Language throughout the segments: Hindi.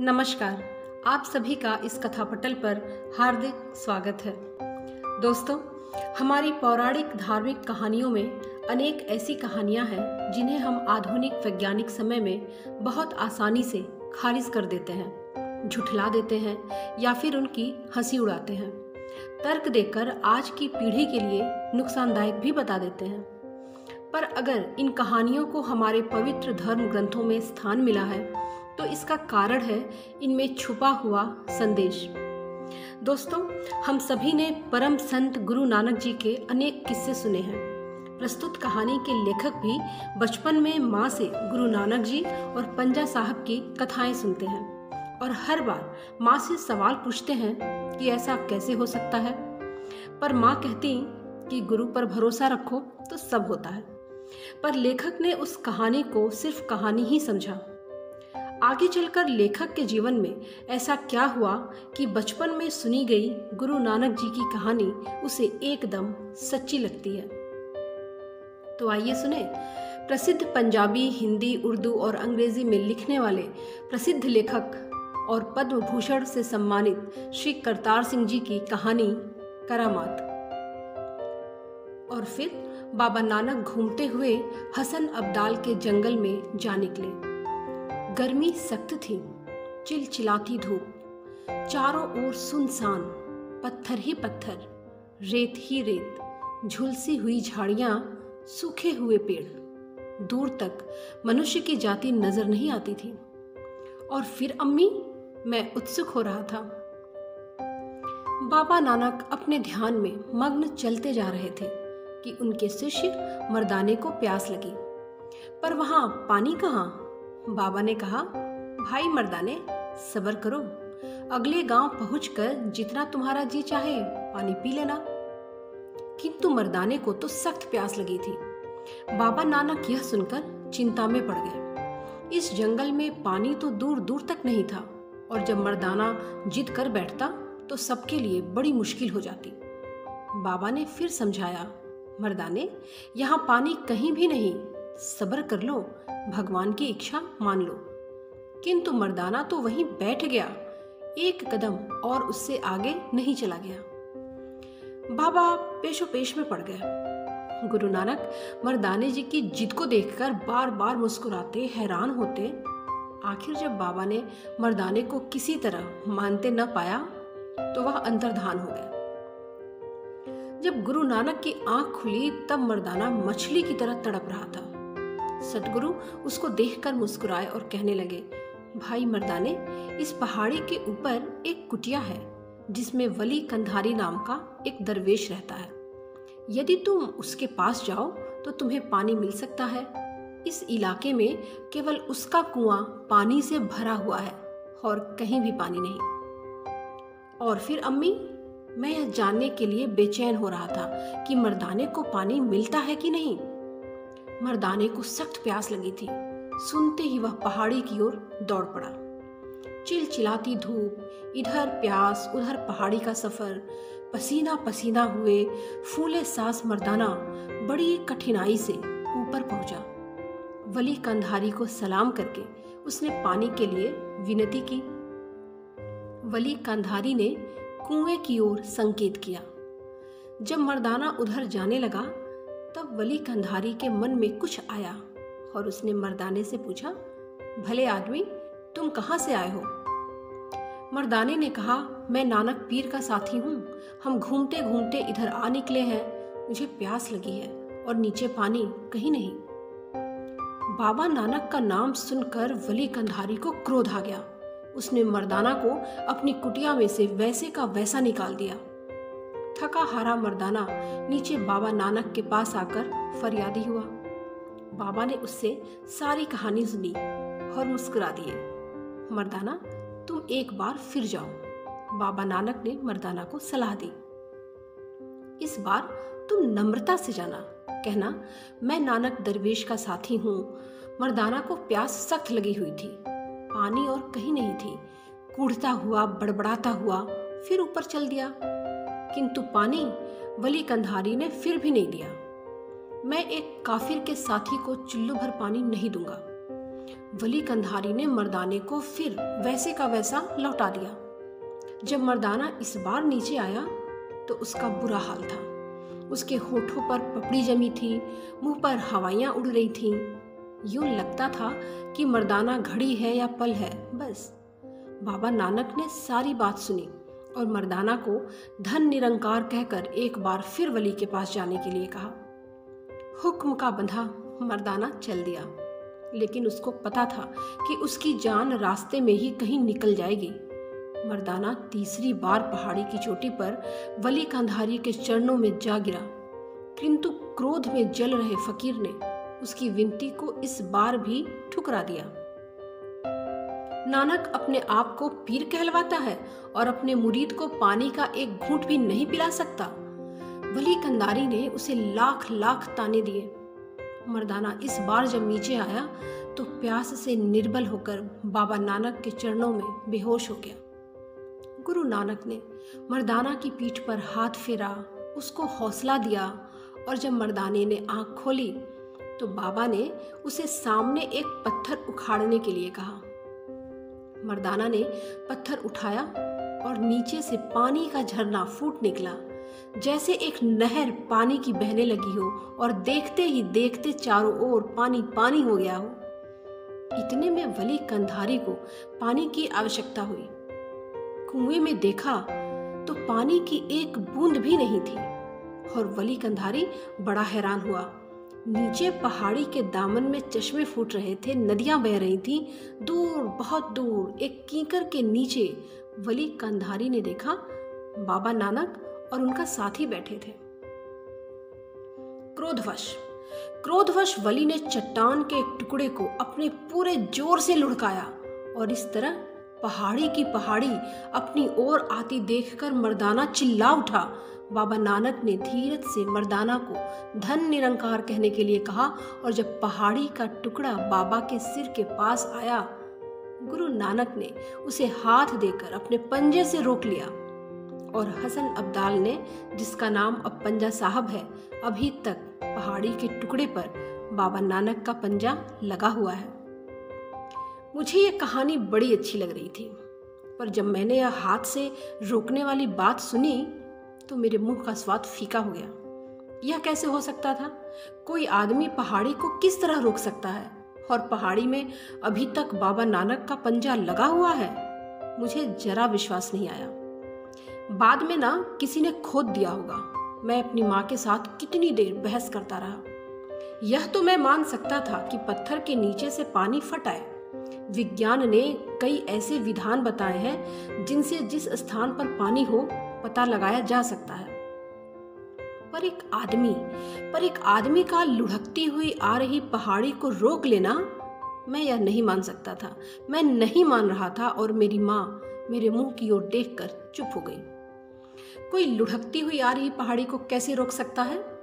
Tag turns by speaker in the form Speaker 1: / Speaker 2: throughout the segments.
Speaker 1: नमस्कार, आप सभी का इस कथा पटल पर हार्दिक स्वागत है। दोस्तों, हमारी पौराणिक धार्मिक कहानियों में अनेक ऐसी कहानियाँ हैं, जिन्हें हम आधुनिक वैज्ञानिक समय में बहुत आसानी से खारिज कर देते हैं, झुठला देते हैं या फिर उनकी हँसी उड़ाते हैं। तर्क देकर आज की पीढ़ी के लिए नुकसानदायक भी बता देते हैं। पर अगर इन कहानियों को हमारे पवित्र धर्म ग्रंथों में स्थान मिला है तो इसका कारण है इनमें छुपा हुआ संदेश। दोस्तों, हम सभी ने परम संत गुरु नानक जी के अनेक किस्से सुने हैं। प्रस्तुत कहानी के लेखक भी बचपन में माँ से गुरु नानक जी और पंजा साहब की कथाएँ सुनते हैं। और हर बार माँ से सवाल पूछते हैं कि ऐसा कैसे हो सकता है। पर माँ कहती कि गुरु पर भरोसा रखो तो सब होता है। पर लेखक ने उस कहानी को सिर्फ़ कहानी ही समझा। आगे चलकर लेखक के जीवन में ऐसा क्या हुआ कि बचपन में सुनी गई गुरु नानक जी की कहानी उसे एकदम सच्ची लगती है? तो आइए सुने। प्रसिद्ध पंजाबी, हिंदी, उर्दू और अंग्रेज़ी में लिखने वाले प्रसिद्ध लेखक और पद्म भूषण से सम्मानित श्री करतार सिंह जी की कहानी करामात। और फिर बाबा नानक घूमते हुए हसन अब्दाल के जंगल में जा निकले। गर्मी सख्त थी। चिलचिलाती धूप। चारों ओर सुनसान, पत्थर ही पत्थर, रेत ही रेत, झुलसी हुई झाड़ियाँ, सूखे हुए पेड़। दूर तक मनुष्य की जाति नज़र नहीं आती थी। और फिर, अम्मी, मैं उत्सुक हो रहा था। बाबा नानक अपने ध्यान में मग्न चलते जा रहे थे कि उनके शिष्य मर्दाने को प्यास लगी। पर वहाँ पानी कहाँ? बाबा ने कहा, भाई मर्दाने, सबर करो। अगले गाँव पहुंचकर जितना तुम्हारा जी चाहे, पानी पी लेना। किंतु मर्दाने को तो सख्त प्यास लगी थी। बाबा नानक यह सुनकर चिंता में पड़ गए। इस जंगल में पानी तो दूर दूर तक नहीं था, और जब मर्दाना जिद कर बैठता तो सबके लिए बड़ी मुश्किल हो जाती। बाबा ने फिर समझाया, मर्दाने, यहाँ पानी कहीं भी नहीं। सबर कर लो, भगवान की इच्छा मान लो। किंतु मर्दाना तो वहीं बैठ गया, एक कदम और उससे आगे नहीं चला गया। बाबा पेशो पेश में पड़ गए। गुरु नानक मर्दाने जी की जिद को देखकर बार बार मुस्कुराते, हैरान होते। आखिर जब बाबा ने मर्दाने को किसी तरह मानते न पाया तो वह अंतर्धान हो गया। जब गुरु नानक की आँख खुली, तब मर्दाना मछली की तरह तड़प रहा था। सदगुरु उसको देखकर मुस्कुराए और कहने लगे, भाई मर्दाने, इस पहाड़ी के ऊपर एक कुटिया है, जिसमें वली कंधारी नाम का एक दरवेश रहता है। यदि तुम उसके पास जाओ तो तुम्हें पानी मिल सकता है। इस इलाके में केवल उसका कुआँ पानी से भरा हुआ है और कहीं भी पानी नहीं। और फिर, अम्मी, मैं यह जानने के लिए बेचैन हो रहा था कि मर्दाने को पानी मिलता है कि नहीं। मर्दाने को सख्त प्यास लगी थी। सुनते ही वह पहाड़ी की ओर दौड़ पड़ा। चिलचिलाती धूप, इधर प्यास, उधर पहाड़ी का सफ़र पसीना पसीना हुए फूले सांस मर्दाना बड़ी कठिनाई से ऊपर पहुँचा। वली कंधारी को सलाम करके उसने पानी के लिए विनती की। वली कंधारी ने कुएँ की ओर संकेत किया। जब मर्दाना उधर जाने लगा तब वली कंधारी के मन में कुछ आया और उसने मर्दाने से पूछा, भले आदमी, तुम कहाँ से आए हो? मर्दाने ने कहा, मैं नानक पीर का साथी हूँ। हम घूमते घूमते इधर आ निकले हैं। मुझे प्यास लगी है और नीचे पानी कहीं नहीं। बाबा नानक का नाम सुनकर वली कंधारी को क्रोध आ गया। उसने मर्दाना को अपनी कुटिया में से वैसे का वैसा निकाल दिया। थका हारा मर्दाना नीचे बाबा नानक के पास आकर फरियादी हुआ। बाबा ने उससे सारी कहानी सुनी और मुस्कुरा दिए। मर्दाना, तुम एक बार फिर जाओ। बाबा नानक ने मर्दाना को सलाह दी। इस बार तुम नम्रता से जाना। कहना, मैं नानक दरवेश का साथी हूँ। मर्दाना को प्यास सख्त लगी हुई थी। पानी और कहीं नहीं थी। कूढ़ता हुआ, बड़बड़ाता हुआ, फिर ऊपर चल दिया। किंतु पानी वली कंधारी ने फिर भी नहीं दिया। मैं एक काफिर के साथी को चुल्लू भर पानी नहीं दूँगा। वली कंधारी ने मर्दाने को फिर वैसे का वैसा लौटा दिया। जब मर्दाना इस बार नीचे आया तो उसका बुरा हाल था। उसके होठों पर पपड़ी जमी थी, मुँह पर हवाइयाँ उड़ रही थीं। यूँ लगता था कि मर्दाना घड़ी है या पल है, बस। बाबा नानक ने सारी बात सुनी। और मर्दाना को धन निरंकार कहकर एक बार फिर वली के पास जाने के लिए कहा। हुक्म का बंधा मर्दाना चल दिया। लेकिन उसको पता था कि उसकी जान रास्ते में ही कहीं निकल जाएगी। मर्दाना तीसरी बार पहाड़ी की चोटी पर वली कंधारी के चरणों में जा गिरा। किंतु क्रोध में जल रहे फकीर ने उसकी विनती को इस बार भी ठुकरा दिया। नानक अपने आप को पीर कहलवाता है और अपने मुरीद को पानी का एक घूंट भी नहीं पिला सकता। वली कंदारी ने उसे लाख लाख ताने दिए। मर्दाना, इस बार जब नीचे आया तो प्यास से निर्बल होकर बाबा नानक के चरणों में बेहोश हो गया। गुरु नानक ने मर्दाना की पीठ पर हाथ फेरा, उसको हौसला दिया और जब मर्दाने ने आँख खोली तो बाबा ने उसे सामने एक पत्थर उखाड़ने के लिए कहा। मर्दाना ने पत्थर उठाया और नीचे से पानी का झरना फूट निकला। जैसे एक नहर पानी की बहने लगी हो और देखते ही देखते चारों ओर पानी पानी हो गया हो। इतने में वली कंधारी को पानी की आवश्यकता हुई। कुएँ में देखा तो पानी की एक बूंद भी नहीं थी और वली कंधारी बड़ा हैरान हुआ। नीचे पहाड़ी के दामन में चश्मे फूट रहे थे, नदियाँ बह रही थीं। दूर, बहुत दूर, एक कीकर के नीचे, वली कंधारी ने देखा, बाबा नानक और उनका साथी बैठे थे। क्रोधवश क्रोधवश वली ने चट्टान के एक टुकड़े को अपने पूरे ज़ोर से लुढ़काया और इस तरह पहाड़ी की पहाड़ी अपनी ओर आती देखकर मर्दाना चिल्ला उठा। बाबा नानक ने धीरज से मर्दाना को धन निरंकार कहने के लिए कहा और जब पहाड़ी का टुकड़ा बाबा के सिर के पास आया, गुरु नानक ने उसे हाथ देकर अपने पंजे से रोक लिया। और हसन अब्दाल ने, जिसका नाम अब पंजा साहब है, अभी तक पहाड़ी के टुकड़े पर बाबा नानक का पंजा लगा हुआ है। मुझे यह कहानी बड़ी अच्छी लग रही थी। पर जब मैंने यह हाथ से रोकने वाली बात सुनी तो मेरे मुँह का स्वाद फीका हो गया। यह कैसे हो सकता था? कोई आदमी पहाड़ी को किस तरह रोक सकता है? और पहाड़ी में अभी तक बाबा नानक का पंजा लगा हुआ है? मुझे जरा विश्वास नहीं आया। बाद में ना किसी ने खोद दिया होगा। मैं अपनी माँ के साथ कितनी देर बहस करता रहा। यह तो मैं मान सकता था कि पत्थर के नीचे से पानी फट आए। विज्ञान ने कई ऐसे विधान बताए हैं, जिनसे जिस स्थान पर पानी हो, पता लगाया जा सकता है। पर एक आदमी, पर एक आदमी का लुढ़कती हुई आ रही पहाड़ी को रोक लेना, मैं यह नहीं मान सकता था। मैं नहीं मान रहा था और मेरी माँ मेरे मुँह की ओर देखकर चुप हो गई। कोई लुढ़कती हुई आ रही पहाड़ी को कैसे रोक सकता है?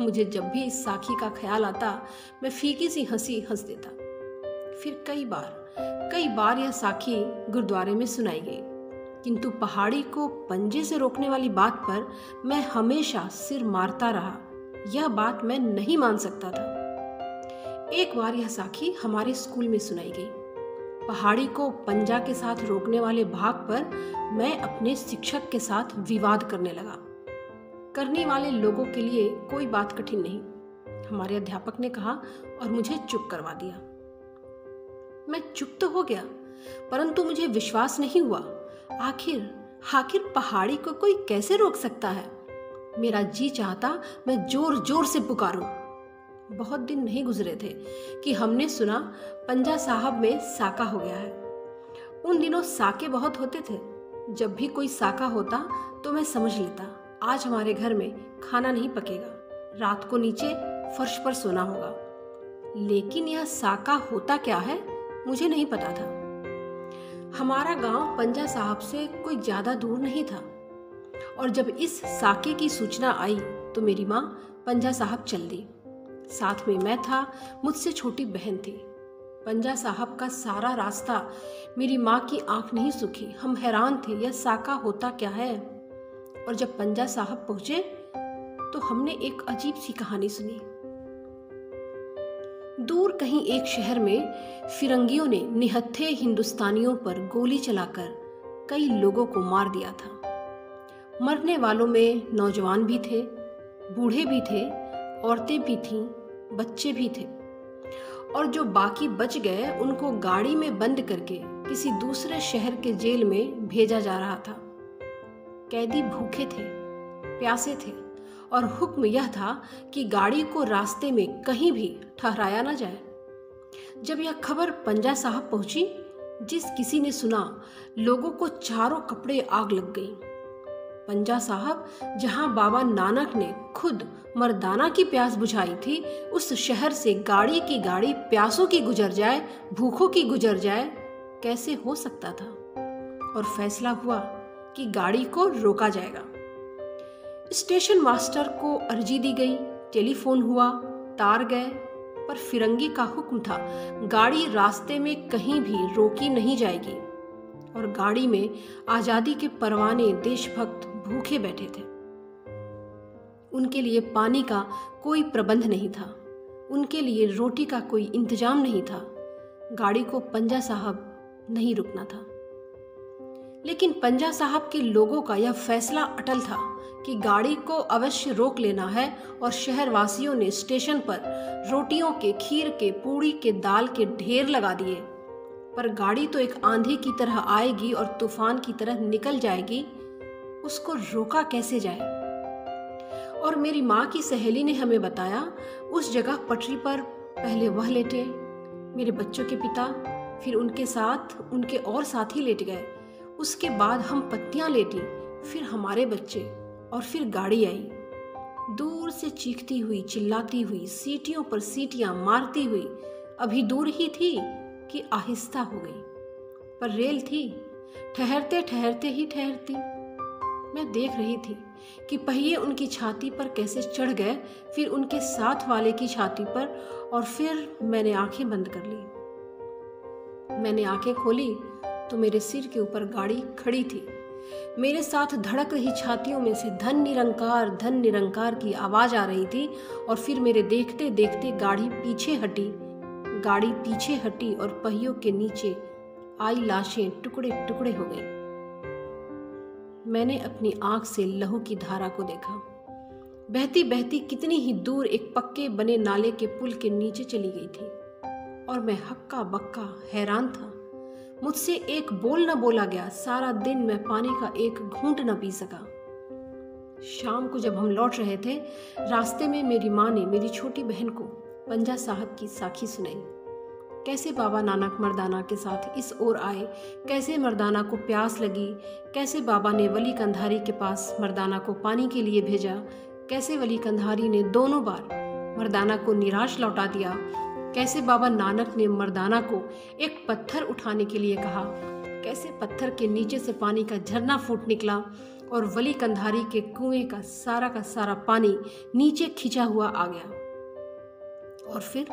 Speaker 1: मुझे जब भी इस साखी का ख्याल आता, मैं फीकी सी हँसी हंस देता। फिर कई बार कई बार यह साखी गुरुद्वारे में सुनाई गई। किंतु पहाड़ी को पंजे से रोकने वाली बात पर मैं हमेशा सिर मारता रहा। यह बात मैं नहीं मान सकता था। एक बार यह साखी हमारे स्कूल में सुनाई गई। पहाड़ी को पंजा के साथ रोकने वाले भाग पर मैं अपने शिक्षक के साथ विवाद करने लगा। करने वाले लोगों के लिए कोई बात कठिन नहीं। हमारे अध्यापक ने कहा और मुझे चुप करवा दिया। मैं चुप तो हो गया, परंतु मुझे विश्वास नहीं हुआ। आखिर आखिर पहाड़ी को कोई कैसे रोक सकता है? मेरा जी चाहता मैं ज़ोर ज़ोर से पुकारूं। बहुत दिन नहीं गुजरे थे कि हमने सुना पंजा साहब में साका हो गया है। उन दिनों साके बहुत होते थे। जब भी कोई साका होता तो मैं समझ लेता, आज हमारे घर में खाना नहीं पकेगा। रात को नीचे फर्श पर सोना होगा। लेकिन यह साका होता क्या है? मुझे नहीं पता था। हमारा गाँव पंजा साहब से कोई ज़्यादा दूर नहीं था। और जब इस साके की सूचना आई तो मेरी माँ पंजा साहब चल दी। साथ में मैं था, मुझसे छोटी बहन थी। पंजा साहब का सारा रास्ता मेरी माँ की आँख नहीं सुखी। हम हैरान थे, यह साका होता क्या है? और जब पंजा साहब पहुँचे तो हमने एक अजीब सी कहानी सुनी। दूर कहीं एक शहर में फिरंगियों ने निहत्थे हिंदुस्तानियों पर गोली चलाकर कई लोगों को मार दिया था। मरने वालों में नौजवान भी थे, बूढ़े भी थे, औरतें भी थीं, बच्चे भी थे। और जो बाकी बच गए, उनको गाड़ी में बंद करके किसी दूसरे शहर के जेल में भेजा जा रहा था। कैदी भूखे थे, प्यासे थे। और हुक्म यह था कि गाड़ी को रास्ते में कहीं भी ठहराया ना जाए। जब यह खबर पंजा साहब पहुँची, जिस किसी ने सुना, लोगों को चारों कपड़े आग लग गई। पंजा साहब, जहाँ बाबा नानक ने खुद मर्दाना की प्यास बुझाई थी, उस शहर से गाड़ी की गाड़ी प्यासों की गुजर जाए, भूखों की गुजर जाए, कैसे हो सकता था? और फैसला हुआ कि गाड़ी को रोका जाएगा। स्टेशन मास्टर को अर्जी दी गई, टेलीफोन हुआ, तार गए, पर फिरंगी का हुक्म था, गाड़ी रास्ते में कहीं भी रोकी नहीं जाएगी। और गाड़ी में आज़ादी के परवाने देशभक्त भूखे बैठे थे। उनके लिए पानी का कोई प्रबंध नहीं था। उनके लिए रोटी का कोई इंतज़ाम नहीं था। गाड़ी को पंजा साहब नहीं रुकना था। लेकिन पंजा साहब के लोगों का यह फैसला अटल था। कि गाड़ी को अवश्य रोक लेना है और शहर वासियों ने स्टेशन पर रोटियों के, खीर के, पूड़ी के, दाल के ढेर लगा दिए। पर गाड़ी तो एक आंधी की तरह आएगी और तूफ़ान की तरह निकल जाएगी, उसको रोका कैसे जाए? और मेरी माँ की सहेली ने हमें बताया, उस जगह पटरी पर पहले वह लेटे, मेरे बच्चों के पिता, फिर उनके साथ, उनके और साथी लेट गए। उसके बाद हम पत्तियाँ लेटी, फिर हमारे बच्चे। और फिर गाड़ी आई। दूर से चीखती हुई, चिल्लाती हुई, सीटियों पर सीटियाँ मारती हुई, अभी दूर ही थी कि आहिस्ता हो गई। पर रेल थी, ठहरते ठहरते ही ठहरती। मैं देख रही थी कि पहिए उनकी छाती पर कैसे चढ़ गए, फिर उनके साथ वाले की छाती पर, और फिर मैंने आँखें बंद कर ली। मैंने आँखें खोली तो मेरे सिर के ऊपर गाड़ी खड़ी थी। मेरे साथ धड़क रही छातियों में से धन निरंकार धन निरंकार की आवाज़ आ रही थी और फिर मेरे देखते देखते गाड़ी पीछे हटी। गाड़ी पीछे हटी और पहियों के नीचे आई लाशें टुकड़े टुकड़े हो गई। मैंने अपनी आँख से लहू की धारा को देखा। बहती बहती कितनी ही दूर एक पक्के बने नाले के पुल के नीचे चली गई थी और मैं हक्का बक्का हैरान था। मुझसे एक बोल न बोला गया, सारा दिन मैं पानी का एक घूंट न पी सका। शाम को जब हम लौट रहे थे, रास्ते में मेरी माँ ने मेरी छोटी बहन को पंजा साहब की साखी सुनाई। कैसे बाबा नानक मर्दाना के साथ इस ओर आए? कैसे मर्दाना को प्यास लगी? कैसे बाबा ने वली कंधारी के पास मर्दाना को पानी के लिए भेजा? कैसे वली कंधारी ने दोनों बार मर्दाना को निराश लौटा दिया? कैसे बाबा नानक ने मर्दाना को एक पत्थर उठाने के लिए कहा? कैसे पत्थर के नीचे से पानी का झरना फूट निकला और वली कंधारी के कुएँ का सारा का सारा पानी नीचे खिंचा हुआ आ गया? और फिर?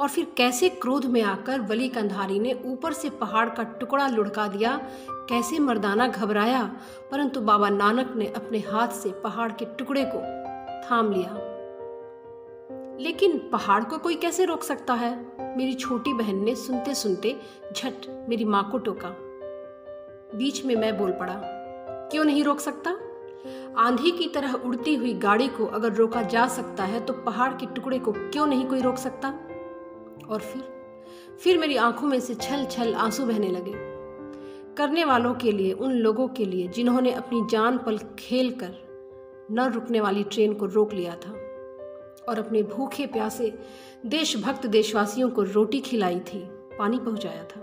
Speaker 1: और फिर कैसे क्रोध में आकर वली कंधारी ने ऊपर से पहाड़ का टुकड़ा लुढ़का दिया? कैसे मर्दाना घबराया, परंतु बाबा नानक ने अपने हाथ से पहाड़ के टुकड़े को थाम लिया। लेकिन पहाड़ को कोई कैसे रोक सकता है? मेरी छोटी बहन ने सुनते सुनते झट मेरी माँ को टोका। बीच में मैं बोल पड़ा, क्यों नहीं रोक सकता? आंधी की तरह उड़ती हुई गाड़ी को अगर रोका जा सकता है तो पहाड़ के टुकड़े को क्यों नहीं कोई रोक सकता? और फिर फिर मेरी आँखों में से छल छल आँसू बहने लगे। करने वालों के लिए, उन लोगों के लिए जिन्होंने अपनी जान पल खेल कर न रुकने वाली ट्रेन को रोक लिया था। और अपने भूखे प्यासे देशभक्त देशवासियों को रोटी खिलाई थी, पानी पहुँचाया था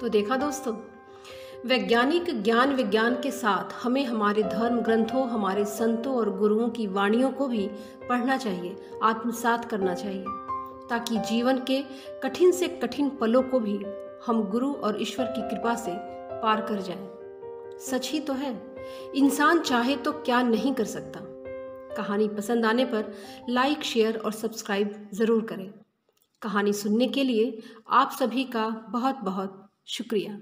Speaker 1: तो देखा दोस्तों, वैज्ञानिक ज्ञान विज्ञान के साथ हमें हमारे धर्म ग्रंथों, हमारे संतों और गुरुओं की वाणियों को भी पढ़ना चाहिए, आत्मसात करना चाहिए, ताकि जीवन के कठिन से कठिन पलों को भी हम गुरु और ईश्वर की कृपा से पार कर जाएँ। सच ही तो है, इंसान चाहे तो क्या नहीं कर सकता कहानी पसंद आने पर लाइक, शेयर और सब्सक्राइब ज़रूर करें। कहानी सुनने के लिए आप सभी का बहुत बहुत शुक्रिया।